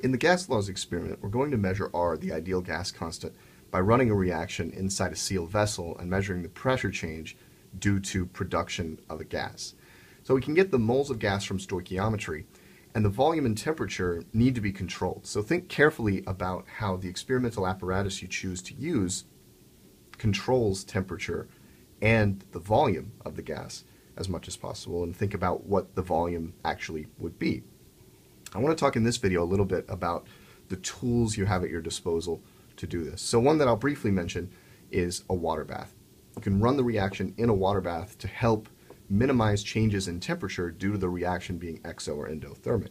In the gas laws experiment, we're going to measure R, the ideal gas constant, by running a reaction inside a sealed vessel and measuring the pressure change due to production of a gas. So we can get the moles of gas from stoichiometry, and the volume and temperature need to be controlled. So think carefully about how the experimental apparatus you choose to use controls temperature and the volume of the gas as much as possible, and think about what the volume actually would be. I want to talk in this video a little bit about the tools you have at your disposal to do this. So one that I'll briefly mention is a water bath. You can run the reaction in a water bath to help minimize changes in temperature due to the reaction being exo or endothermic.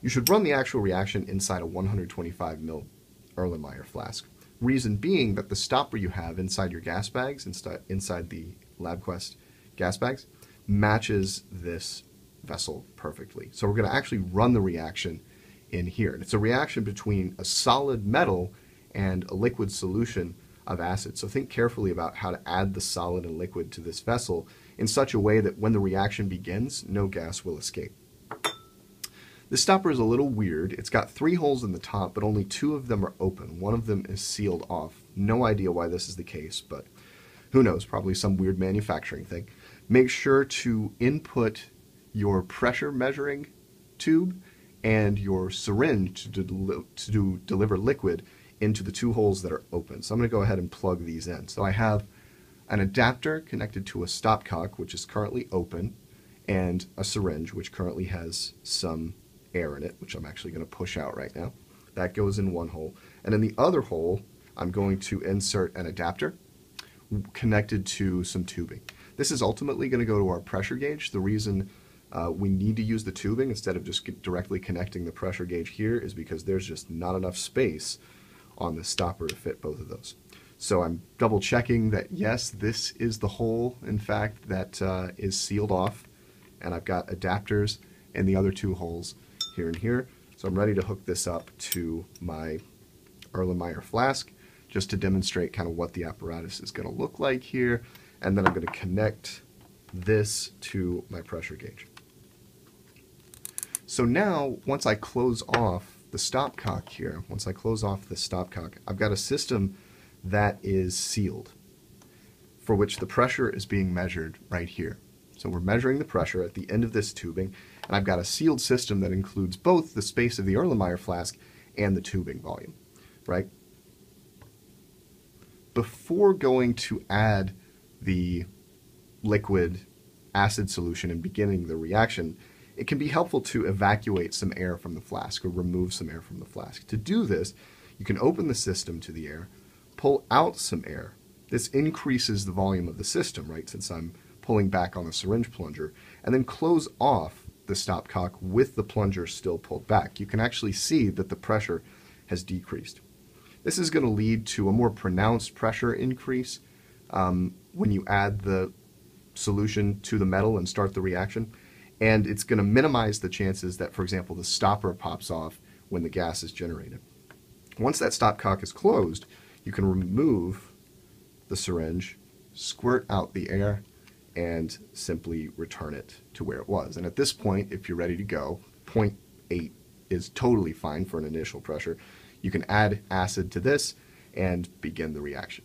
You should run the actual reaction inside a 125 ml Erlenmeyer flask. Reason being that the stopper you have inside your gas bags, inside the LabQuest gas bags, matches this vessel perfectly. So we're going to actually run the reaction in here. And it's a reaction between a solid metal and a liquid solution of acid. So think carefully about how to add the solid and liquid to this vessel in such a way that when the reaction begins, no gas will escape. This stopper is a little weird. It's got three holes in the top, but only two of them are open. One of them is sealed off. No idea why this is the case, but who knows, probably some weird manufacturing thing. Make sure to input your pressure measuring tube and your syringe to, del to deliver liquid into the two holes that are open. So I'm going to go ahead and plug these in. So I have an adapter connected to a stopcock, which is currently open, and a syringe, which currently has some air in it, which I'm actually going to push out right now. That goes in one hole. And in the other hole, I'm going to insert an adapter connected to some tubing. This is ultimately going to go to our pressure gauge. The reason uh, we need to use the tubing instead of just directly connecting the pressure gauge here is because there's just not enough space on the stopper to fit both of those. So I'm double checking that yes, this is the hole, in fact, that uh, is sealed off. And I've got adapters in the other two holes here and here. So I'm ready to hook this up to my Erlenmeyer flask just to demonstrate kind of what the apparatus is going to look like here. And then I'm going to connect this to my pressure gauge. So now, once I close off the stopcock here, once I close off the stopcock, I've got a system that is sealed for which the pressure is being measured right here. So we're measuring the pressure at the end of this tubing, and I've got a sealed system that includes both the space of the Erlenmeyer flask and the tubing volume, right? Before going to add the liquid acid solution and beginning the reaction, it can be helpful to evacuate some air from the flask or remove some air from the flask. To do this, you can open the system to the air, pull out some air. This increases the volume of the system, right, since I'm pulling back on the syringe plunger, and then close off the stopcock with the plunger still pulled back. You can actually see that the pressure has decreased. This is going to lead to a more pronounced pressure increase um, when you add the solution to the metal and start the reaction and it's going to minimize the chances that, for example, the stopper pops off when the gas is generated. Once that stopcock is closed, you can remove the syringe, squirt out the air, and simply return it to where it was. And at this point, if you're ready to go, 0.8 is totally fine for an initial pressure. You can add acid to this and begin the reaction.